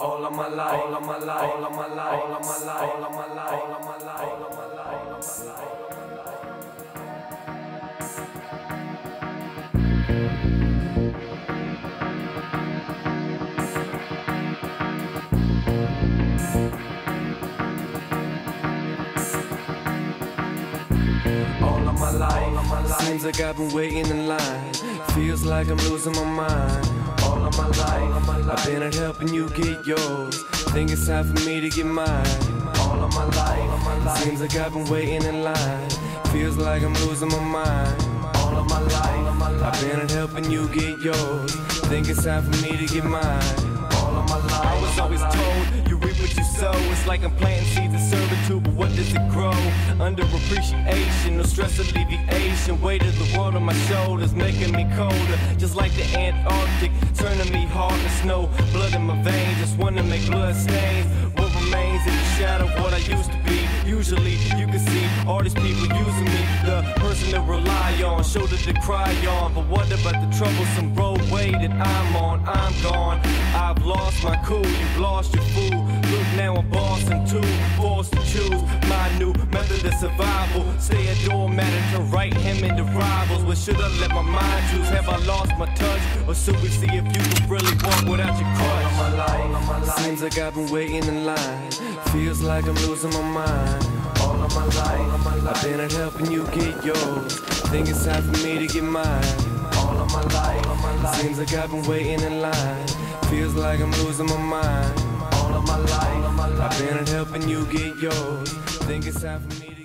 All of my life, all of my life, all of my life, all of my life, all of my life, all of my life, all of my life, all of my life. All of my life, my life. Seems like I've been waiting in line. Feels like I'm losing my mind. All of my life, been at helping you get yours. Think it's time for me to get mine. All of my life. Seems like I've been waiting in line. Feels like I'm losing my mind. All of my life, I've been at helping you get yours. Think it's time for me to get mine. All of my life. I was always told you reap what you sow. It's like I'm planting seeds of Under appreciation, no stress alleviation. Weight of the world on my shoulders, making me colder. Just like the Antarctic, turning me hard to snow. Blood in my veins, just wanna make blood stains. What remains in the shadow what I used to be? Usually, you can see all these people using me, the person to rely on, shoulder to cry on. But what about the troublesome roadway that I'm on? I'm gone. I've lost my cool, you've lost your fool. Look now I'm bossing too, survival. Stay a doormat to right him into rivals. What should I let my mind choose? Have I lost my touch? Or should we see if you can really walk without your All of crutch? my life, all of my life. Seems like I've been waiting in line. Feels like I'm losing my mind. All of my life, all of my I've been at helping you get yours. Think it's time for me to get mine. All of my life, all of my life. Seems like I've been waiting in line. Feels like I'm losing my mind. All of my life, all of my I've been at helping you get yours. Think it's time for me to